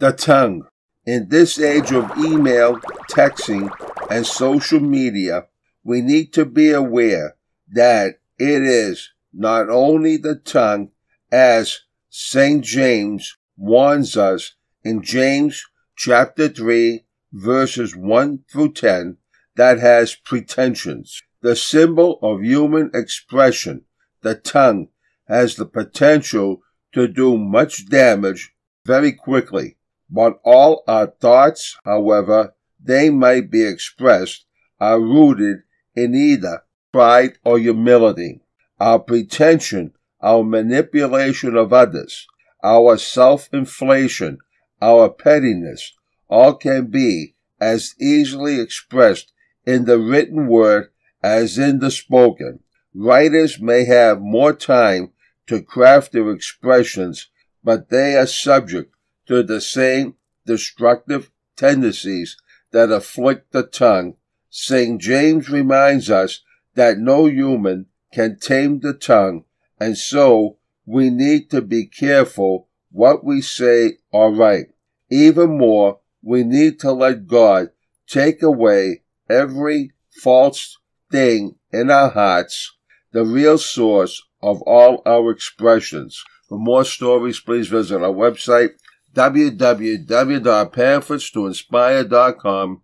The tongue. In this age of email, texting, and social media, we need to be aware that it is not only the tongue, as St. James warns us in James chapter 3, verses 1 through 10, that has pretensions. The symbol of human expression, the tongue, has the potential to do much damage very quickly. But all our thoughts, however they might be expressed, are rooted in either pride or humility. Our pretension, our manipulation of others, our self-inflation, our pettiness, all can be as easily expressed in the written word as in the spoken. Writers may have more time to craft their expressions, but they are subject to the same destructive tendencies that afflict the tongue. St. James reminds us that no human can tame the tongue, and so we need to be careful what we say or write. Even more, we need to let God take away every false thing in our hearts, the real source of all our expressions. For more stories, please visit our website, www.pamphletstoinspire.com